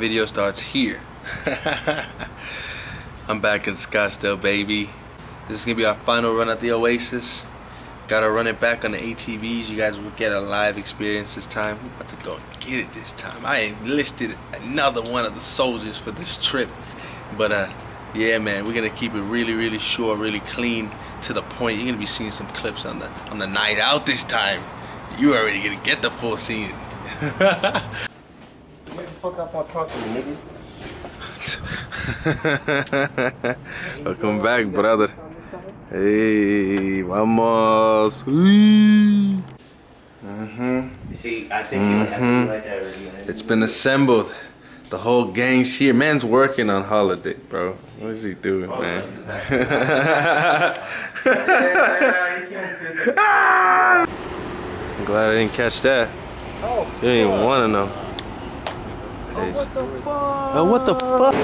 Video starts here. I'm back in Scottsdale, baby. This is gonna be our final run at the Oasis. Gotta run it back on the ATVs. You guys will get a live experience this time. We're about to go get it this time. I enlisted another one of the soldiers for this trip. But uh, yeah, man, we're gonna keep it really, really short, really clean to the point. You're gonna be seeing some clips on the on the night out this time. You already gonna get the full scene. Get the fuck out my property, nigga. Welcome back, brother. Hey, vamos. Mm-hmm. You see, I think you would have like that already. It's been assembled. The whole gang's here. Man's working on holiday, bro. What is he doing, man? I'm glad I didn't catch that. You don't even want to know. Hey. Oh, what the fuck?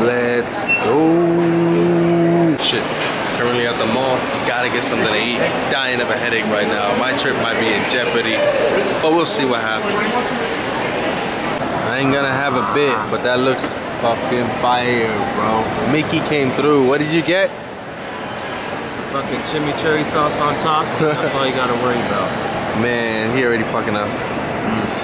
Let's go. Shit. Currently at the mall. Gotta get something to eat. Dying of a headache right now. My trip might be in jeopardy, but we'll see what happens. I ain't gonna have a bit, but that looks fucking fire, bro. Mickey came through. What did you get? Fucking chimichurri sauce on top. That's all you gotta worry about. Man, he already fucking up. Mm.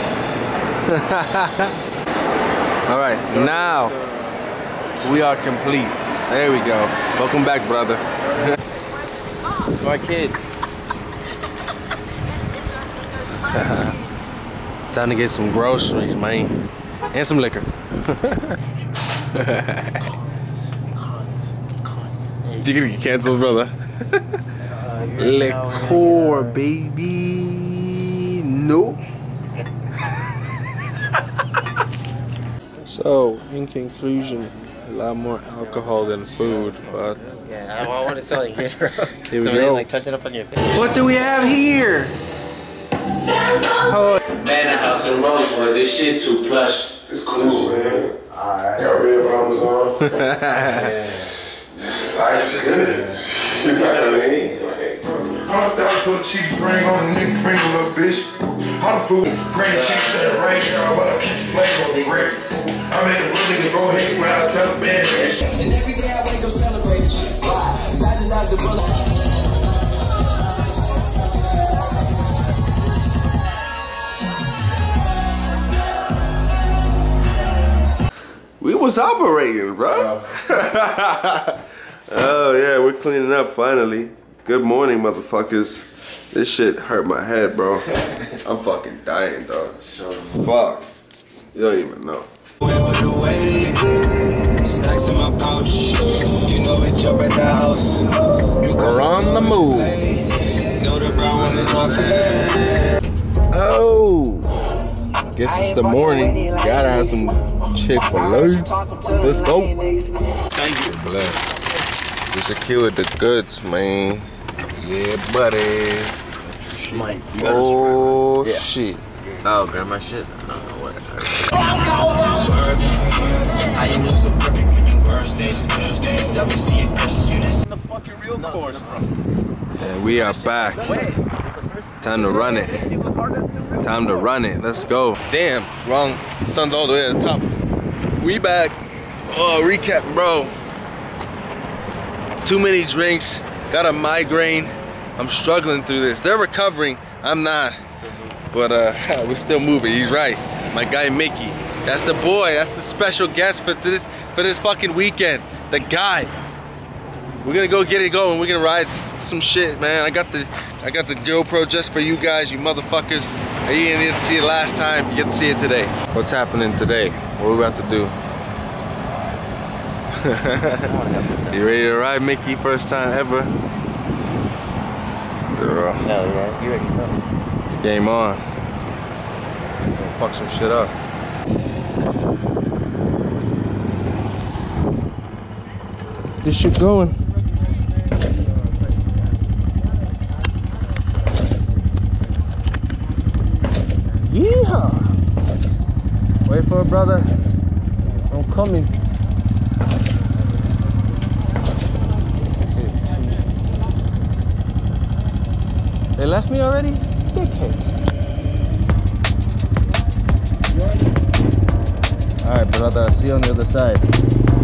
All right, now uh, we are complete. There we go. Welcome back, brother. It's my kid. Time to get some groceries, man. And some liquor. You're gonna get canceled, brother. Liquor, baby. No. so, in conclusion, a lot more alcohol than food, but Yeah, I want to tell you here. Here we Somebody, go. Like touch it up on your what do we have here? Oh, Manor House in Rosewood. This shit too plush. It's cool, man. Alright. Got red bottoms on. Life's good. You know what I mean? Like, Hundred thousand for the cheap ring on the nigga finger, little bitch. Hundred food, granny cheeks in the rain, girl, but I keep flame on the brick. I made a real nigga go ahead when I tell the band. And every day I wake up celebrating shit. Why? Cause I just dodged the bullet. we was operating, bro. oh yeah, we're cleaning up finally. Good morning, motherfuckers. This shit hurt my head, bro. I'm fucking dying, dog. Fuck. You don't even know. Stacks in my pouch. You know it jump at the house. We're on the move. Know the brown one is my favorite. Oh. Guess it's the morning. Gotta have some Chick fil A. Let's go. Thank you. Bless. We secured the goods, man. Yeah, buddy. Mike. Oh, shit. Oh, grab my shit. I don't know what. And we are back. Time to run it. Time to run it. Let's go. Damn, wrong. Sun's all the way at the top. We back. Oh, recap, bro. Too many drinks. Got a migraine. I'm struggling through this. They're recovering. I'm not. But uh, we're still moving. He's right. My guy Mickey. That's the boy. That's the special guest for this for this fucking weekend. The guy. We're gonna go get it going. We're gonna ride some shit, man. I got the I got the GoPro just for you guys, you motherfuckers. You didn't see it last time. You get to see it today. What's happening today? What we about to do? you ready to ride, Mickey? First time ever. Girl. No, you're right. You ready to go? It's game on. Gonna fuck some shit up. This shit going. Yeehaw! Wait for it, brother. I'm coming. They left me already? Dickheads. Alright, brother, I'll see you on the other side.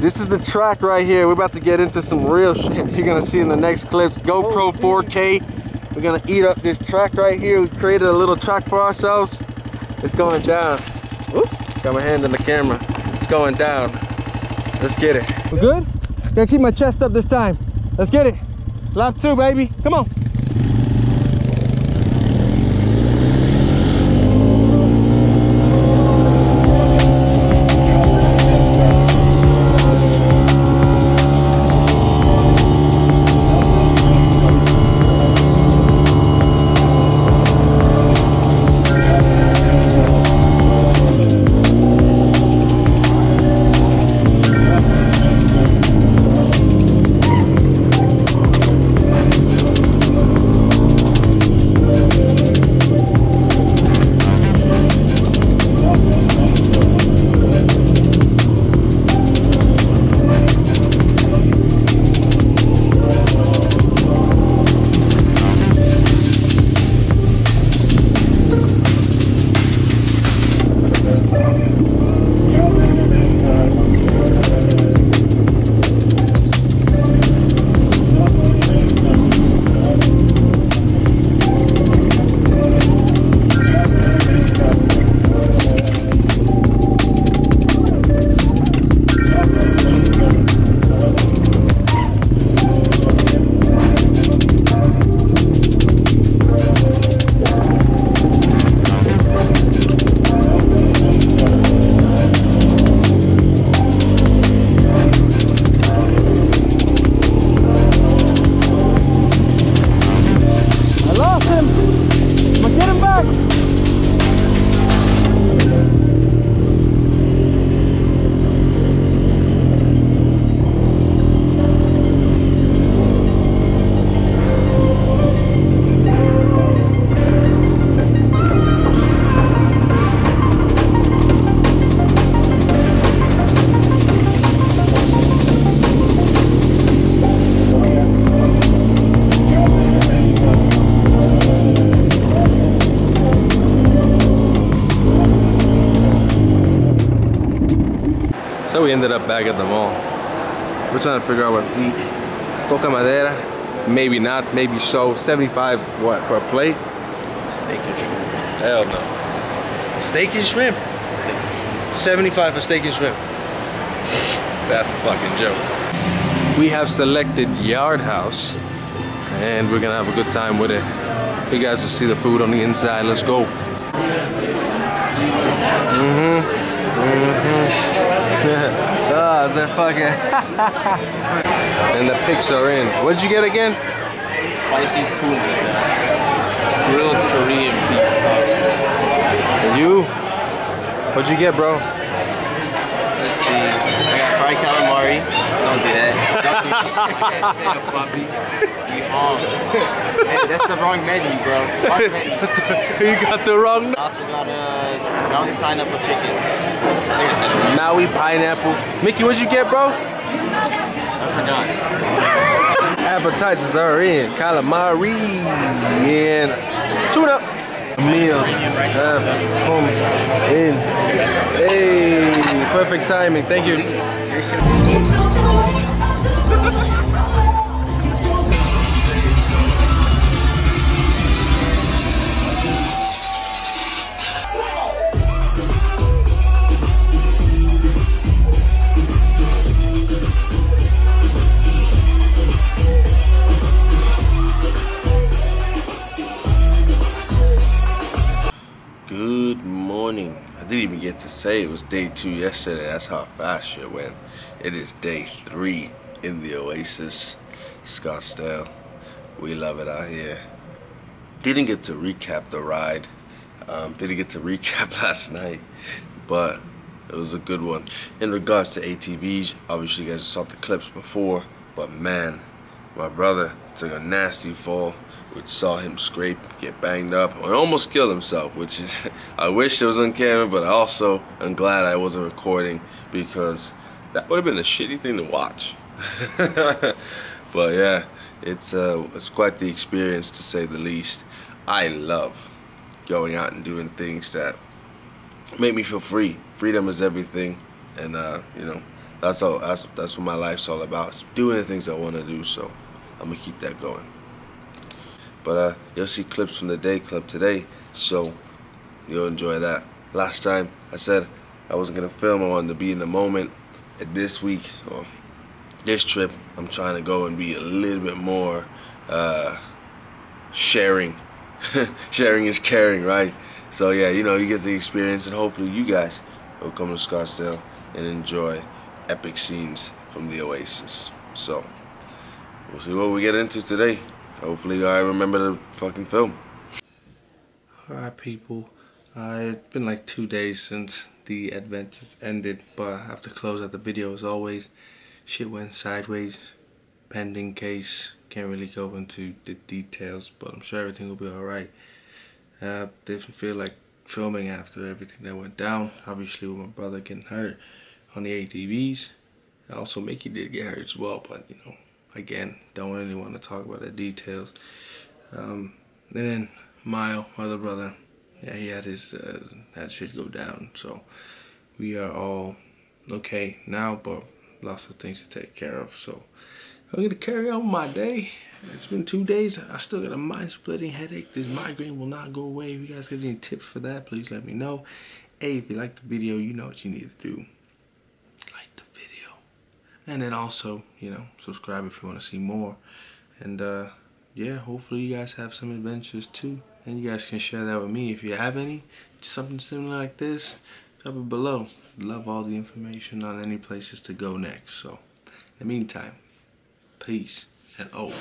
This is the track right here. We're about to get into some real shit. You're gonna see in the next clips. GoPro 4K. We're gonna eat up this track right here. We created a little track for ourselves. It's going down. Oops, got my hand in the camera. It's going down. Let's get it. We good? Gotta keep my chest up this time. Let's get it. Lap two, baby. Come on. So we ended up back at the mall. We're trying to figure out what to eat. Toca madera, maybe not, maybe so. 75 what for a plate? Steak and shrimp. Hell no. Steak and shrimp. 75 for steak and shrimp. That's a fucking joke. We have selected Yard House and we're gonna have a good time with it. You guys will see the food on the inside. Let's go. Mm-hmm. Mm-hmm. Ah, the fucking. and the pics are in. What did you get again? Spicy tuna steak. Grilled Korean beef taco. And you? What'd you get, bro? Let's see. I got fried calamari. Don't do that. Don't do that. Straight up puppy. Hey, that's the wrong menu, bro. Wrong menu. you got the wrong. I also got a Maui pineapple chicken. I think I said it right. Maui pineapple. Mickey, what'd you get, bro? I forgot. Appetizers are in. Calamari and tuna. Meals have come in. Hey, perfect timing. Thank you. Good morning. I didn't even get to say it was day two yesterday. That's how fast shit went. It is day three in the Oasis, Scottsdale. We love it out here. Didn't get to recap the ride. Um, didn't get to recap last night, but it was a good one. In regards to ATVs, obviously you guys saw the clips before, but man, my brother took a nasty fall, which saw him scrape, get banged up, and almost kill himself, which is, I wish it was on camera, but also I'm glad I wasn't recording because that would have been a shitty thing to watch. but yeah, it's, uh, it's quite the experience to say the least. I love going out and doing things that make me feel free. Freedom is everything, and uh, you know that's all. That's that's what my life's all about. It's doing the things I want to do. So I'm gonna keep that going. But uh, you'll see clips from the day club today, so you'll enjoy that. Last time I said I wasn't gonna film. I wanted to be in the moment. And this week, or this trip, I'm trying to go and be a little bit more uh, sharing. sharing is caring, right? So yeah, you know, you get the experience, and hopefully you guys will come to Scottsdale and enjoy epic scenes from the Oasis. So we'll see what we get into today. Hopefully I remember the fucking film. Alright people, uh, it's been like two days since the adventures ended, but I have to close out the video as always. Shit went sideways, pending case, can't really go into the details, but I'm sure everything will be alright. Uh, didn't feel like filming after everything that went down. Obviously with my brother getting hurt on the ATVs. Also Mickey did get hurt as well, but you know, again, don't really want to talk about the details. Um, and then Mile, my other brother, yeah, he had his uh, had shit go down. So we are all okay now, but lots of things to take care of. So I'm gonna carry on my day. It's been two days. I still got a mind-splitting headache. This migraine will not go away. If you guys got any tips for that, please let me know. Hey, if you like the video, you know what you need to do. And then also, you know, subscribe if you want to see more. And uh, yeah, hopefully you guys have some adventures too. And you guys can share that with me if you have any. Something similar like this, drop it below. Love all the information on any places to go next. So, in the meantime, peace and oh.